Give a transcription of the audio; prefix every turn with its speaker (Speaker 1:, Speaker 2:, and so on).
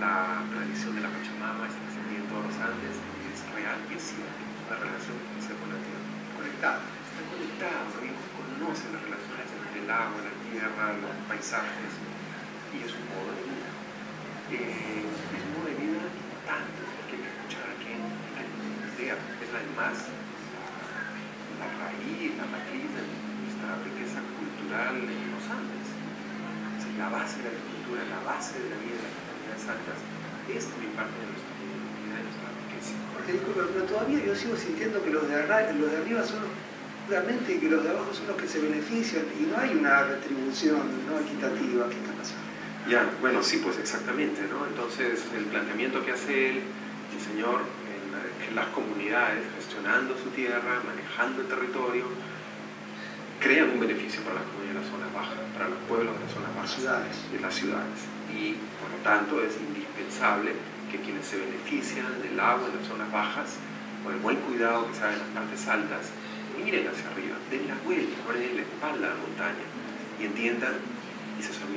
Speaker 1: la tradición de la Pachamama presente en todos los Andes es real y es cierto. La relación que se con la tierra.
Speaker 2: Conectada.
Speaker 1: Está conectada, porque conoce las relaciones entre el agua, la tierra, los paisajes y es un modo de vida. Eh, es un modo de vida importante que hay que escuchar quien, a quien sea. Es además la raíz, la matriz de nuestra riqueza cultural en los Andes. Es la base de la cultura, la base de la vida de altas es también parte de nuestra identidad, de nuestra riqueza.
Speaker 2: Porque disculpe, pero todavía yo sigo sintiendo que los de, arra- los de arriba son los, realmente que los de abajo son los que se benefician y no hay una retribución no equitativa. ¿Qué está pasando?
Speaker 1: Ya, bueno, sí, pues exactamente, ¿no? Entonces, el planteamiento que hace él, el señor, en las comunidades, gestionando su tierra, manejando el territorio, crean un beneficio para las comunidades de las zonas bajas, para los pueblos de las zonas bajas,
Speaker 2: ciudades.
Speaker 1: de las ciudades. Y, por lo tanto, es indispensable que quienes se benefician del agua en las zonas bajas, por el buen cuidado que se en las partes altas, miren hacia arriba, den la vuelta, den la espalda a la montaña y entiendan y se olviden